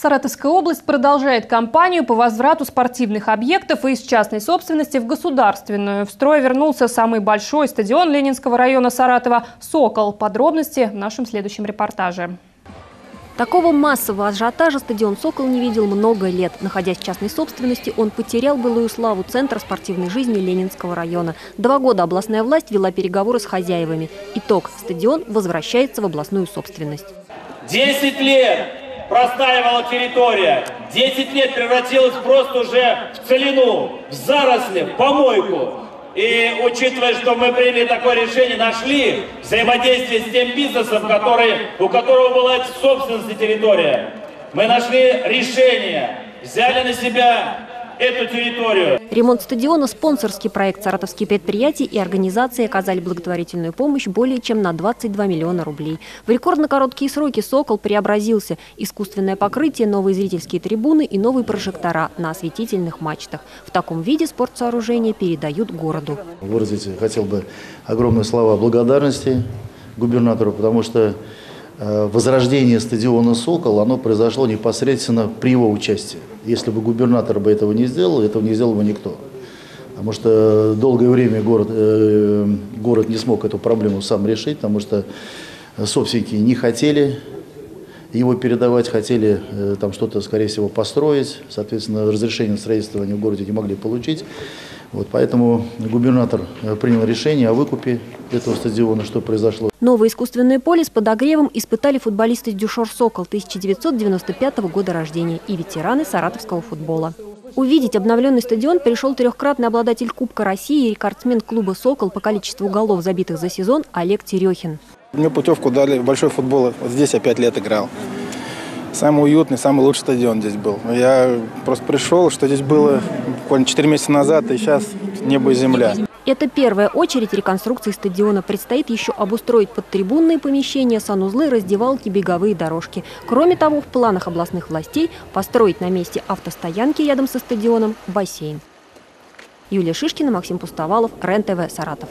Саратовская область продолжает кампанию по возврату спортивных объектов из частной собственности в государственную. В строй вернулся самый большой стадион Ленинского района Саратова «Сокол». Подробности в нашем следующем репортаже. Такого массового ажиотажа стадион «Сокол» не видел много лет. Находясь в частной собственности, он потерял былую славу Центра спортивной жизни Ленинского района. Два года областная власть вела переговоры с хозяевами. Итог – стадион возвращается в областную собственность. Десять лет простаивала территория. 10 лет превратилась просто уже в целину, в заросли, в помойку. И учитывая, что мы приняли такое решение, нашли взаимодействие с тем бизнесом, который, у которого была собственность территория, мы нашли решение, взяли на себя эту территорию. Ремонт стадиона – спонсорский проект. Саратовские предприятия и организации оказали благотворительную помощь более чем на 22 миллиона рублей. В рекордно короткие сроки «Сокол» преобразился. Искусственное покрытие, новые зрительские трибуны и новые прожектора на осветительных мачтах. В таком виде спортсооружения передают городу. Выразить хотел бы огромные слова благодарности губернатору, потому что Э, возрождение стадиона «Сокол», оно произошло непосредственно при его участии. Если бы губернатор бы этого не сделал, этого не сделал бы никто. Потому что долгое время город, э, город не смог эту проблему сам решить, потому что собственники не хотели его передавать, хотели э, там что-то, скорее всего, построить. Соответственно, разрешение на строительство они в городе не могли получить. Вот, поэтому губернатор э, принял решение о выкупе этого стадиона, что произошло. Новое искусственное поле с подогревом испытали футболисты Дюшор «Сокол» 1995 года рождения и ветераны саратовского футбола. Увидеть обновленный стадион пришел трехкратный обладатель Кубка России и рекордсмен клуба «Сокол» по количеству голов, забитых за сезон, Олег Терехин. Мне путевку дали в большой футбол. Вот здесь я пять лет играл. Самый уютный, самый лучший стадион здесь был. Я просто пришел, что здесь было буквально 4 месяца назад, и сейчас небо и земля. Это первая очередь реконструкции стадиона. Предстоит еще обустроить подтрибунные помещения, санузлы, раздевалки, беговые дорожки. Кроме того, в планах областных властей построить на месте автостоянки рядом со стадионом бассейн. Юлия Шишкина, Максим Пустовалов, РЕН-ТВ, Саратов.